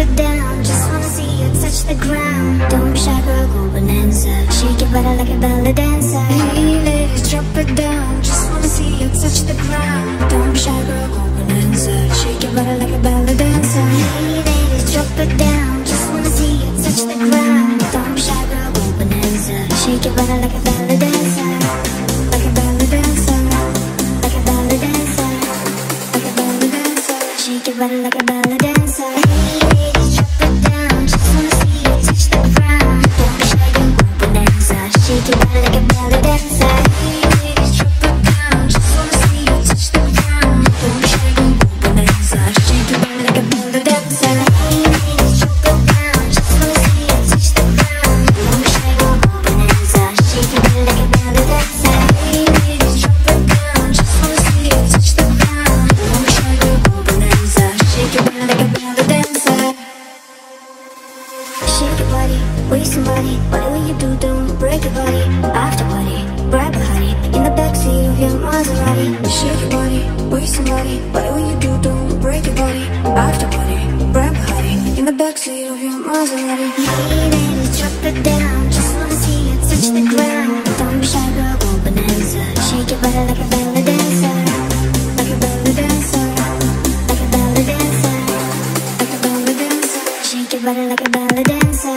it down. Just wanna see you touch the ground. Don't be shy, girl, go Bananza. Shake like a belly dancer. Hey, ladies, drop it down. Just wanna see you touch the ground. Don't be shy, girl, go Bananza. Shake your body like a belly dancer. Hey, ladies, drop it down. Just wanna see you touch the ground. Don't be shy, girl, go Bananza. Shake your body like a belly dancer. Like a belly dancer. Like a belly dancer. Like a belly dancer. Shake your body like a belly dancer. somebody, with somebody What will you do, don't break your body. After party, grab a honey In the backseat of your Maserati. Shake your body, with somebody What will you do, don't break your body. After party, grab a honey In the backseat of your Maserati. Need it baby, drop it down. Just wanna see you touch the ground. Don't be shy, girl, go Bananza. Shake your body like a belly dancer. Like a belly dancer. Like a belly dancer. Like a belly dancer. Shake your body like a belly dancer.